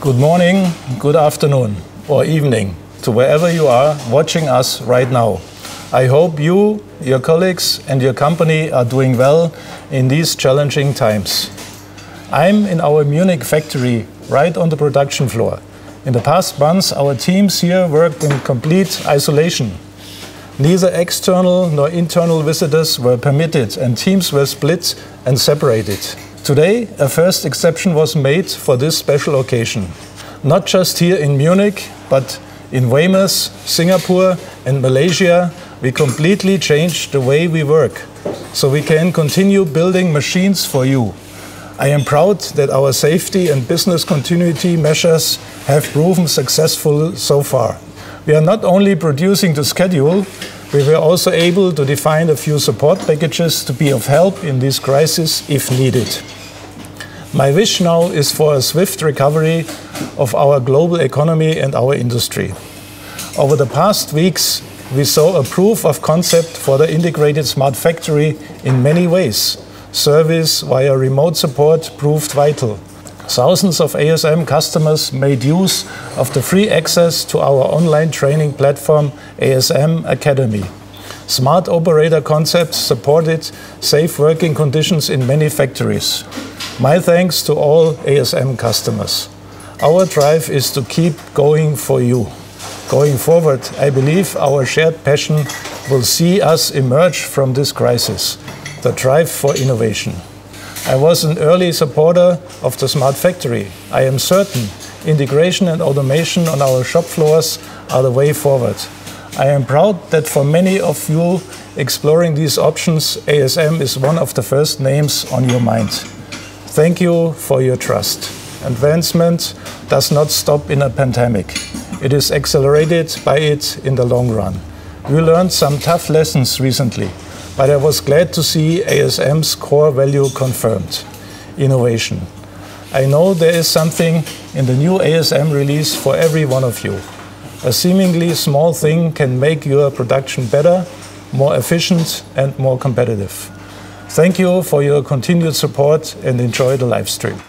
Good morning, good afternoon, or evening to wherever you are watching us right now. I hope you, your colleagues, and your company are doing well in these challenging times. I'm in our Munich factory, right on the production floor. In the past months, our teams here worked in complete isolation. Neither external nor internal visitors were permitted, and teams were split and separated. Today, a first exception was made for this special occasion. Not just here in Munich, but in Weymouth, Singapore, and Malaysia, we completely changed the way we work so we can continue building machines for you. I am proud that our safety and business continuity measures have proven successful so far. We are not only producing to schedule, we were also able to define a few support packages to be of help in this crisis if needed. My wish now is for a swift recovery of our global economy and our industry. Over the past weeks, we saw a proof of concept for the integrated smart factory in many ways. Service via remote support proved vital. Thousands of ASM customers made use of the free access to our online training platform ASM Academy. Smart operator concepts supported safe working conditions in many factories. My thanks to all ASM customers. Our drive is to keep going for you. Going forward, I believe our shared passion will see us emerge from this crisis, the drive for innovation. I was an early supporter of the smart factory. I am certain integration and automation on our shop floors are the way forward. I am proud that for many of you exploring these options, ASM is one of the first names on your mind. Thank you for your trust. Advancement does not stop in a pandemic. It is accelerated by it in the long run. We learned some tough lessons recently, but I was glad to see ASM's core value confirmed innovation. I know there is something in the new ASM release for every one of you. A seemingly small thing can make your production better, more efficient, and more competitive. Thank you for your continued support and enjoy the live stream.